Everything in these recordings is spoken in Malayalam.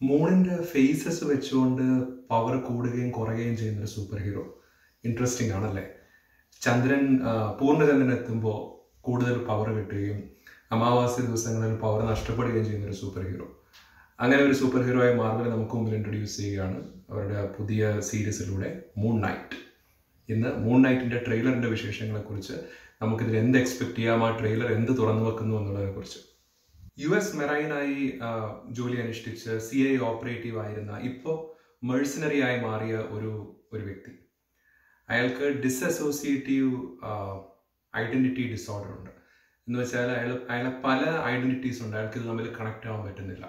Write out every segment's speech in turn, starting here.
മൂണിന്റെ ഫേസസ് വെച്ചുകൊണ്ട് പവർ കൂടുകയും കുറയുകയും ചെയ്യുന്ന ഒരു സൂപ്പർ ഹീറോ ഇൻട്രസ്റ്റിംഗ് ആണല്ലേ? ചന്ദ്രൻ പൂർണചന്ദ്രൻ എത്തുമ്പോൾ കൂടുതൽ പവർ കിട്ടുകയും അമാവാസ്യ ദിവസങ്ങളിൽ പവർ നഷ്ടപ്പെടുകയും ചെയ്യുന്ന ഒരു സൂപ്പർ ഹീറോ അങ്ങനെ ഒരു സൂപ്പർ ഹീറോയെ മാർവൽ നമുക്ക് മുമ്പിൽ ഇൻട്രൊഡ്യൂസ് ചെയ്യുകയാണ്. അവരുടെ പുതിയ സീരീസിലൂടെ മൂൺ നൈറ്റ് ഇന്ന് മൂൺ നൈറ്റിന്റെ ട്രെയിലറിന്റെ വിശേഷങ്ങളെക്കുറിച്ച് നമുക്കിതിൽ എന്ത് എക്സ്പെക്ട് ചെയ്യാം ആ ട്രെയിലർ എന്ത് തുറന്നു വെക്കുന്നു എന്നുള്ളതിനെ കുറിച്ച് യു എസ് മെറൈനായി ജോലി അനുഷ്ഠിച്ച് സി ഐ ഓപ്പറേറ്റീവ് ആയിരുന്ന ഇപ്പോൾ മെഴ്സണറി ആയി മാറിയ ഒരു ഒരു വ്യക്തി. അയാൾക്ക് ഡിസസോസിയേറ്റീവ് ഐഡന്റിറ്റി ഡിസോർഡർ ഉണ്ട്. എന്ന് വെച്ചാൽ അയാൾ അയാളെ പല ഐഡന്റിറ്റീസ് ഉണ്ട്. അയാൾക്ക് ഇത് തമ്മിൽ കണക്ട് ആവാൻ പറ്റുന്നില്ല.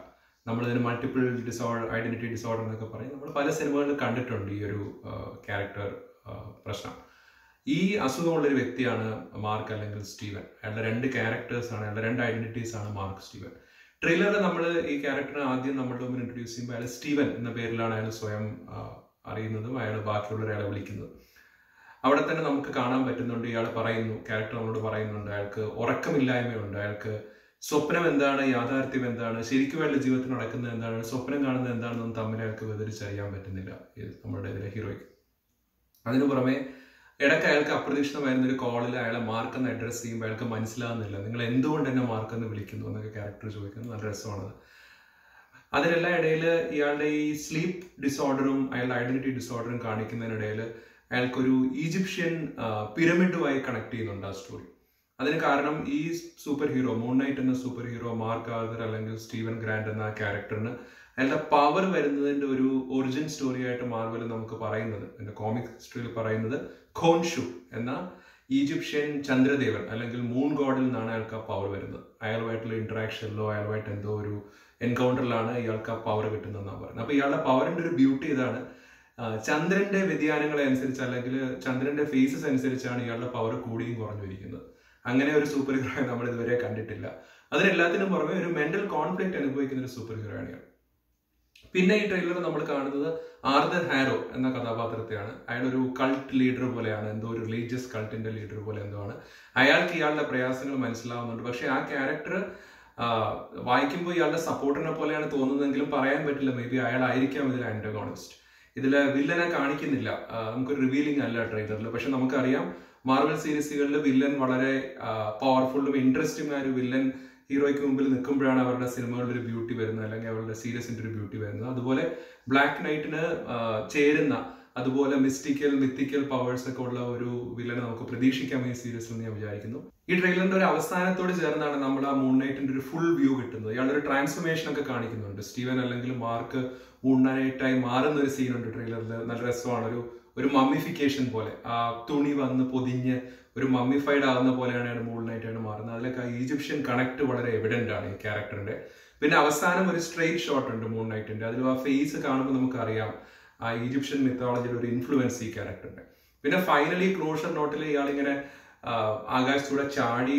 നമ്മളിതിന് മൾട്ടിപ്പിൾ ഡിസോർഡർ ഐഡന്റിറ്റി ഡിസോർഡർ എന്നൊക്കെ പറയും. നമ്മൾ പല സിനിമകളിൽ കണ്ടിട്ടുണ്ട് ഈ ഒരു ക്യാരക്ടർ പ്രശ്നം. ഈ അസുഖമുള്ളൊരു വ്യക്തിയാണ് മാർക്ക് അല്ലെങ്കിൽ സ്റ്റീവൻ. അയാളുടെ രണ്ട് ക്യാരക്ടേഴ്സ് ആണ് അയാളുടെ രണ്ട് ഐഡന്റിറ്റീസ് ആണ് മാർക്ക് സ്റ്റീവൻ. ട്രെയിലറിൽ നമ്മൾ ഈ ക്യാരക്ടറിനെ ആദ്യം നമ്മളുടെ മുമ്പിൽ ഇൻട്രൊഡ്യൂസ് ചെയ്യുമ്പോൾ അയാൾ സ്റ്റീവൻ എന്ന പേരിലാണ് അയാൾ സ്വയം അറിയുന്നതും അയാൾ ബാക്കിയുള്ളവരെ വിളിക്കുന്നത്. അവിടെ തന്നെ നമുക്ക് കാണാൻ പറ്റുന്നുണ്ട് ഇയാൾ പറയുന്നു ക്യാരക്ടർ നമ്മളോട് പറയുന്നുണ്ട് അയാൾക്ക് ഉറക്കമില്ലായ്മയുണ്ട് അയാൾക്ക് സ്വപ്നം എന്താണ് യാഥാർത്ഥ്യം എന്താണ് ശരിക്കും അയാളുടെ ജീവിതത്തിൽ നടക്കുന്നത് എന്താണ് സ്വപ്നം കാണുന്നത് എന്താണെന്നും തമ്മിൽ അയാൾക്ക് വേദരിച്ചറിയാൻ പറ്റുന്നില്ല നമ്മുടെ ഇതിലെ ഹീറോയ്ക്ക് അതിനു പുറമെ ഇടയ്ക്ക് അയാൾക്ക് അപ്രതീക്ഷിതമായിരുന്ന ഒരു കോളിൽ അയാളെ മാർക്ക് എന്ന് അഡ്രസ്സ് ചെയ്യുമ്പോൾ അയാൾക്ക് മനസ്സിലാകുന്നില്ല നിങ്ങൾ എന്തുകൊണ്ട് എന്നെ മാർക്ക് എന്ന് വിളിക്കുന്നു? എന്നൊക്കെ ക്യാരക്ടർ ചോദിക്കുന്നു നല്ല രസമാണത് അതിനെല്ലാം ഇടയിൽ ഇയാളുടെ ഈ സ്ലീപ്പ് ഡിസോർഡറും അയാളുടെ ഐഡന്റിറ്റി ഡിസോർഡറും കാണിക്കുന്നതിനിടയിൽ അയാൾക്കൊരു ഈജിപ്ഷ്യൻ പിരമിഡുമായി കണക്ട് ചെയ്യുന്നുണ്ട് ആ സ്റ്റോറി അതിന് കാരണം ഈ സൂപ്പർ ഹീറോ മൂൺ നൈറ്റ് എന്ന സൂപ്പർ ഹീറോ മാർക്ക് ആർദർ അല്ലെങ്കിൽ സ്റ്റീവൻ ഗ്രാൻഡ് എന്ന ക്യാരക്ടറിന് അയാളുടെ പവർ വരുന്നതിന്റെ ഒരു ഒറിജിൻ സ്റ്റോറി ആയിട്ട് മാർവൽ നമുക്ക് പറയുന്നത്. എന്റെ കോമിക് ഹിസ്റ്ററിയിൽ പറയുന്നത് ഖോൻഷു എന്ന ഈജിപ്ഷ്യൻ ചന്ദ്രദേവൻ അല്ലെങ്കിൽ മൂൺ ഗോഡിൽ നിന്നാണ് അയാൾക്ക് ആ പവർ വരുന്നത്. അയാളുമായിട്ടുള്ള ഇന്ററാക്ഷനിലോ അയാളുമായിട്ട് എന്തോ ഒരു എൻകൗണ്ടറിലാണ് ഇയാൾക്ക് ആ പവർ കിട്ടുന്നതെന്നാണ് പറയുന്നത്. അപ്പോൾ ഇയാളുടെ പവറിന്റെ ഒരു ബ്യൂട്ടി ഇതാണ്. ചന്ദ്രന്റെ വ്യതിയാനങ്ങളെ അനുസരിച്ച് അല്ലെങ്കിൽ ചന്ദ്രന്റെ ഫേസസ് അനുസരിച്ചാണ് ഇയാളുടെ പവർ കൂടിയും കുറഞ്ഞു ഇരിക്കുന്നത് അങ്ങനെ ഒരു സൂപ്പർ ഹീറോയെ നമ്മൾ ഇതുവരെ കണ്ടിട്ടില്ല. അതിനെല്ലാത്തിനും പുറമെ ഒരു മെന്റൽ കോൺഫ്ലിക്റ്റ് അനുഭവിക്കുന്ന ഒരു സൂപ്പർ ഹീറോയാണ് ഇയാൾ. പിന്നെ ഈ ട്രെയിലർ നമ്മൾ കാണുന്നത് ആർദർ ഹാരോ എന്ന കഥാപാത്രത്തെയാണ്. അയാൾ ഒരു കൾട്ട് ലീഡർ പോലെയാണ് എന്തോ ഒരു റിലീജിയസ് കൾട്ടിന്റെ ലീഡർ പോലെ എന്തോ ആണ്. അയാൾക്ക് ഇയാളുടെ പ്രയാസങ്ങൾ മനസ്സിലാവുന്നുണ്ട്. പക്ഷെ ആ ക്യാരക്ടർ വായിക്കുമ്പോൾ ഇയാളുടെ സപ്പോർട്ടിനെ പോലെയാണ് തോന്നുന്നതെങ്കിലും പറയാൻ പറ്റില്ല. മേ ബി അയാളായിരിക്കാം ഇതിലെ ആന്റഗോണിസ്റ്റ് ഇതിലെ വില്ലനെ കാണിക്കുന്നില്ല. നമുക്കൊരു റിവീലിംഗ് അല്ല ട്രെയിലറിൽ പക്ഷെ നമുക്കറിയാം മാർവൽ സീരീസുകളിൽ വില്ലൻ വളരെ പവർഫുള്ളും ഇൻട്രസ്റ്റിംഗ് ആയ ഒരു വില്ലൻ ഹീറോയ്ക്ക് മുമ്പിൽ നിൽക്കുമ്പോഴാണ് അവരുടെ സിനിമകളുടെ ഒരു ബ്യൂട്ടി വരുന്നത് അല്ലെങ്കിൽ അവരുടെ സീരീസിന്റെ ഒരു ബ്യൂട്ടി വരുന്നത്. അതുപോലെ ബ്ലാക്ക് നൈറ്റിന് ചേരുന്ന അതുപോലെ മിസ്റ്റിക്കൽ മിത്തിക്കൽ പവേഴ്സ് ഒക്കെ ഉള്ള ഒരു വില്ലനെ നമുക്ക് പ്രതീക്ഷിക്കാം ഈ സീരീസിൽ ഞാൻ വിചാരിക്കുന്നു. ഈ ട്രെയിലറിന്റെ ഒരു അവസാനത്തോട് ചേർന്നാണ് നമ്മൾ ആ മൂൺ നൈറ്റിന്റെ ഒരു ഫുൾ വ്യൂ കിട്ടുന്നത്. ഇയാളുടെ ഒരു ട്രാൻസ്ഫർമേഷൻ ഒക്കെ കാണിക്കുന്നുണ്ട്. സ്റ്റീവൻ അല്ലെങ്കിൽ മാർക്ക് മൂൺ നൈറ്റായി മാറുന്ന ഒരു സീനുണ്ട് ട്രെയിലറിൽ നല്ല രസമാണ്. ഒരു ഒരു മമ്മിഫിക്കേഷൻ പോലെ. ആ തുണി വന്ന് പൊതിഞ്ഞ് ഒരു മമ്മിഫൈഡ് ആവുന്ന പോലെയാണ് അയാൾ നൈറ്റാണ് മാറുന്നത്. അതിലൊക്കെ ഈജിപ്ഷ്യൻ കണക്ട് വളരെ എവിഡന്റ് ആണ് ഈ ക്യാരക്ടറിന്റെ പിന്നെ അവസാനം ഒരു സ്ട്രെയിറ്റ് ഷോട്ട് ഉണ്ട് മൂൺ നൈറ്റിന്റെ അതിൽ ആ ഫേസ് കാണുമ്പോൾ നമുക്കറിയാം ആ ഈജിപ്ഷ്യൻ മിത്തോളജിയുടെ ഒരു ഇൻഫ്ലുവൻസ് ഈ ക്യാരക്ടറിന്റെ പിന്നെ ഫൈനലി ക്ലോഷർ നോട്ടിൽ ഇയാൾ ഇങ്ങനെ ആകാശത്തൂടെ ചാടി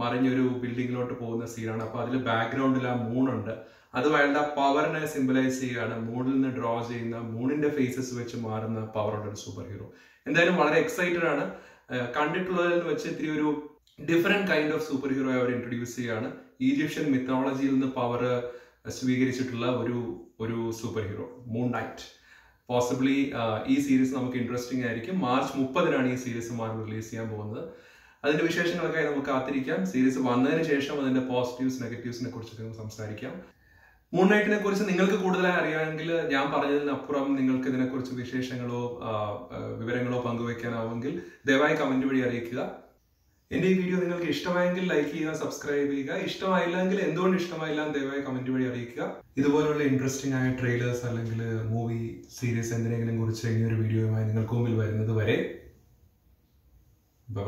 മറിഞ്ഞൊരു ബിൽഡിങ്ങിലോട്ട് പോകുന്ന സീനാണ്. അപ്പോൾ അതിൽ ബാക്ക്ഗ്രൗണ്ടിൽ ആ മൂണുണ്ട് അത് വേണ്ട പവറിനെ സിംബലൈസ് ചെയ്യുകയാണ്. മൂണിൽ നിന്ന് ഡ്രോ ചെയ്യുന്ന മൂണിന്റെ ഫേസസ് വെച്ച് മാറുന്ന പവറുള്ള ഒരു സൂപ്പർ ഹീറോ എന്തായാലും വളരെ എക്സൈറ്റഡ് ആണ്. കണ്ടിട്ടുള്ളതിൽ വെച്ച് ഇത്തിരി ഒരു different kind of super hero our introduce ചെയ്യുകയാണ്. ഈജിപ്ഷ്യൻ മിത്തോളജിയിൽ നിന്ന് പവർ സ്വീകരിച്ചിട്ടുള്ള ഒരു ഒരു super hero Moon Knight possibly ഈ സീരീസ് നമുക്ക് ഇൻട്രസ്റ്റിംഗ് ആയിരിക്കും. മാർച്ച് മുപ്പതിനാണ് ഈ സീരീസ് മാർവൽ റിലീസ് ചെയ്യാൻ പോകുന്നത്. അതിന്റെ വിശേഷങ്ങളൊക്കെ നമുക്ക് കാത്തിരിക്കാം. സീരീസ് വന്നതിന് ശേഷം അതിന്റെ പോസിറ്റീവ്സ് നെഗറ്റീവ്സിനെ കുറിച്ചൊക്കെ സംസാരിക്കാം. മൂൺ നൈറ്റിനെ കുറിച്ച് നിങ്ങൾക്ക് കൂടുതലായി അറിയാമെങ്കിൽ ഞാൻ പറഞ്ഞതിനപ്പുറം നിങ്ങൾക്ക് ഇതിനെക്കുറിച്ച് വിശേഷങ്ങളോ വിവരങ്ങളോ പങ്കുവയ്ക്കാനാവുമെങ്കിൽ ദയവായി കമന്റ് വഴി അറിയിക്കുക. എന്റെ ഈ വീഡിയോ നിങ്ങൾക്ക് ഇഷ്ടമായെങ്കിൽ ലൈക്ക് ചെയ്യുക സബ്സ്ക്രൈബ് ചെയ്യുക. ഇഷ്ടമായില്ലെങ്കിൽ എന്തുകൊണ്ട് ഇഷ്ടമായില്ല എന്ന് ദയവായി കമന്റ് വഴി അറിയിക്കുക. ഇതുപോലുള്ള ഇൻട്രസ്റ്റിംഗ് ആയ ട്രെയിലേഴ്സ് അല്ലെങ്കിൽ മൂവി സീരീസ് എന്തിനെങ്കിലും കുറിച്ച് ഇനിയൊരു വീഡിയോയുമായി നിങ്ങൾക്ക് മുമ്പിൽ വരുന്നത് വരെ. ബൈ